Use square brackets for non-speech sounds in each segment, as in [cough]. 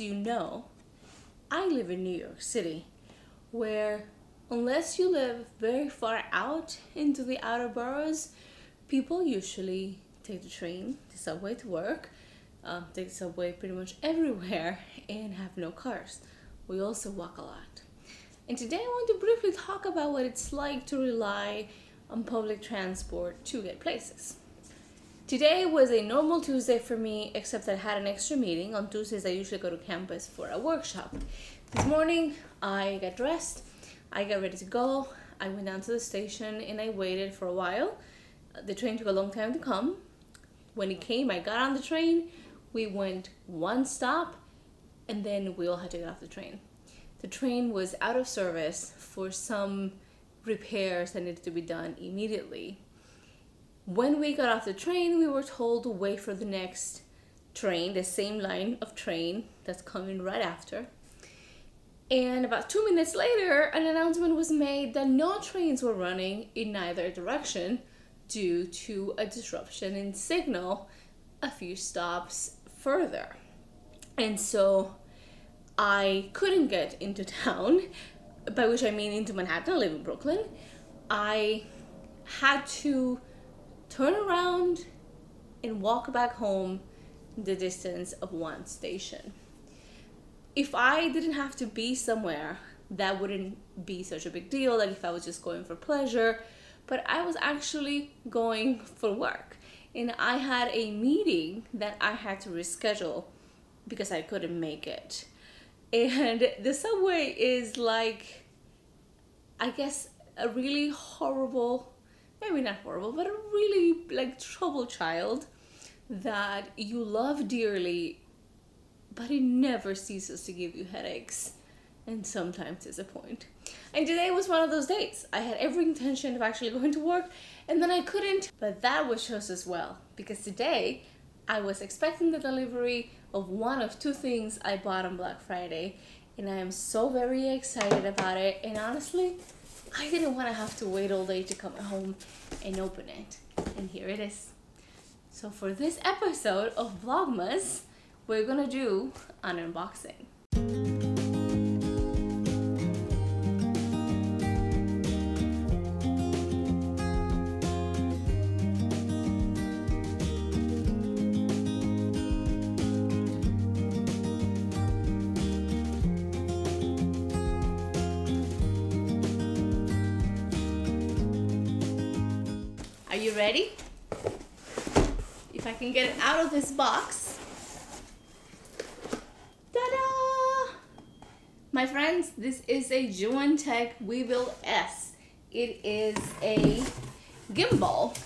you know, I live in New York City, where unless you live very far out into the outer boroughs, people usually take the train, the subway to work, uh, take the subway pretty much everywhere, [laughs] and have no cars. We also walk a lot. And today I want to briefly talk about what it's like to rely on public transport to get places. Today was a normal Tuesday for me, except that I had an extra meeting. On Tuesdays, I usually go to campus for a workshop. This morning, I got dressed, I got ready to go. I went down to the station and I waited for a while. The train took a long time to come. When it came, I got on the train. We went one stop and then we all had to get off the train. The train was out of service for some repairs that needed to be done immediately when we got off the train, we were told to wait for the next train, the same line of train that's coming right after. And about two minutes later, an announcement was made that no trains were running in either direction due to a disruption in signal a few stops further. And so I couldn't get into [laughs] town, by which I mean into Manhattan, I live in Brooklyn. I had to turn around and walk back home the distance of one station. If I didn't have to be somewhere, that wouldn't be such a big deal, like if I was just going for pleasure, but I was actually going for work. And I had a meeting that I had to reschedule because I couldn't make it. And [laughs] the subway is like, I guess, a really horrible maybe not horrible, but a really like troubled child that you love dearly, but it never ceases to give you headaches and sometimes disappoint. And today was one of those days. I had every intention of actually going to work and then I couldn't, but that was just as well because today I was expecting the delivery of one of two things I bought on Black Friday and I am so very excited about it and honestly I didn't want to have to wait all day to come home and open it. And here it is. So for this episode of Vlogmas, we're gonna do an unboxing. You ready? If I can get it out of this box. Ta-da! My friends, this is a Zhiyun-Tech Weebill S. It is a gimbal.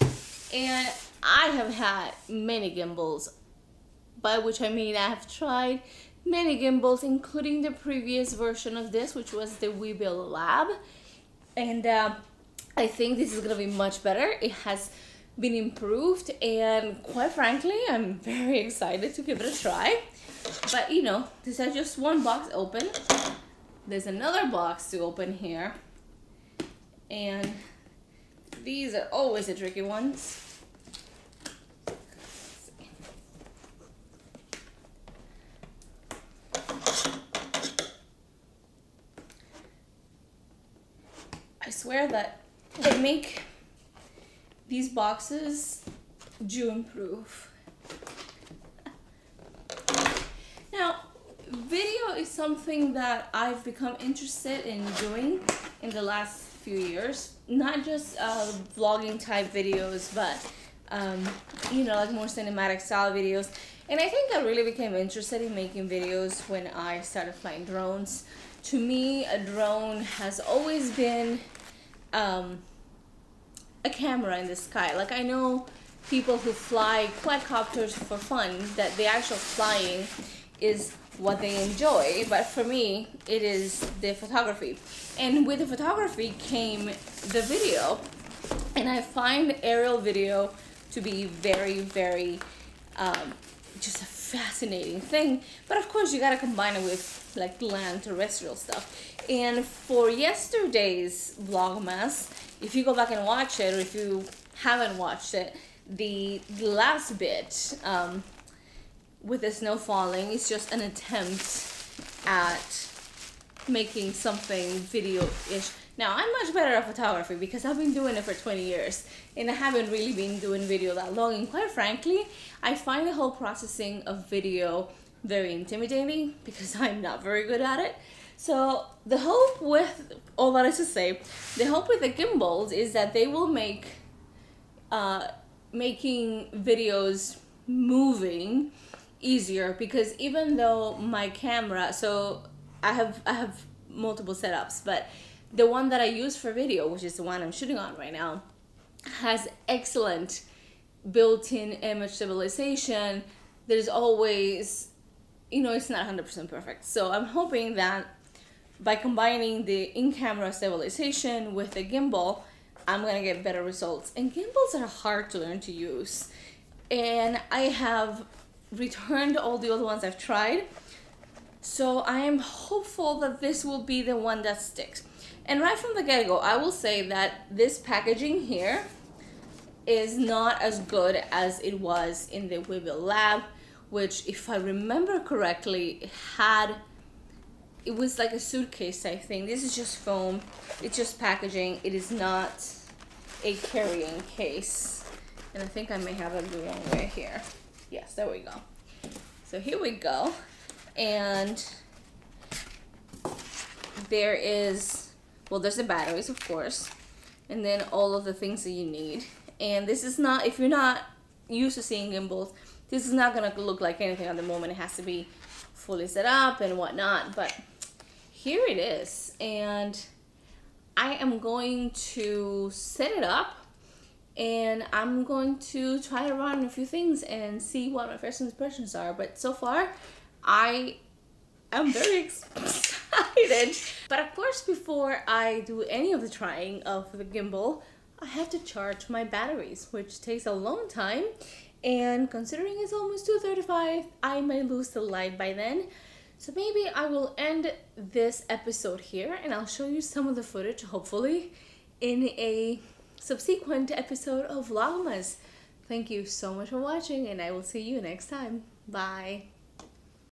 And I have had many gimbals. By which I mean I have tried many gimbals, including the previous version of this, which was the Weebill Lab. And uh, I think this is gonna be much better. It has been improved and quite frankly, I'm very excited to give it a try. But you know, this is just one box open. There's another box to open here. And these are always the tricky ones. I swear that they make these boxes June proof. now, video is something that I've become interested in doing in the last few years. Not just uh, vlogging type videos, but um, you know, like more cinematic style videos. And I think I really became interested in making videos when I started flying drones. To me, a drone has always been um, a camera in the sky. Like I know people who fly quadcopters for fun, that the actual flying is what they enjoy. But for me, it is the photography. And with the photography came the video. And I find aerial video to be very, very um, just a fascinating thing. But of course, you gotta combine it with like land terrestrial stuff. And for yesterday's Vlogmas, if you go back and watch it, or if you haven't watched it, the, last bit, um, with the snow falling. It's just an attempt at making something video-ish. Now, I'm much better at photography because I've been doing it for 20 years and I haven't really been doing video that long. And quite frankly, I find the whole processing of video very intimidating because [laughs] I'm not very good at it. So the hope with all that is to say, the hope with the gimbals is that they will make uh, making videos moving easier because even though my camera, so I have I have multiple setups, but the one that I use for video, which is the one I'm shooting on right now, has excellent built-in image stabilization. There's always, you know, it's not 100% perfect. So I'm hoping that by combining the in-camera stabilization with the gimbal, I'm gonna get better results. And gimbals are hard to learn to use. And I have returned all the other ones I've tried. So I am hopeful that this will be the one that sticks. And right from the get-go, I will say that this packaging here is not as good as it was in the Weebill Lab, which if I remember correctly, had it was like a suitcase type thing. This is just foam. It's just packaging. It is not a carrying case. And I think I may have it the wrong way here. Yes, there we go. So here we go. And there is, well, there's the batteries, of course. And then all of the things that you need. And this is not, if you're not used to seeing gimbals, this is not going to look like anything at the moment. It has to be fully set up and whatnot. But here it is and I am going to set it up and I'm going to try to run a few things and see what my first impressions are but so far I am very [laughs] excited but of course before I do any of the trying of the gimbal I have to charge my batteries which takes a long time and considering it's almost 2.35 I might lose the light by then so maybe I will end this episode here and I'll show you some of the footage, hopefully, in a subsequent episode of Vlogmas. Thank you so much for watching and I will see you next time. Bye.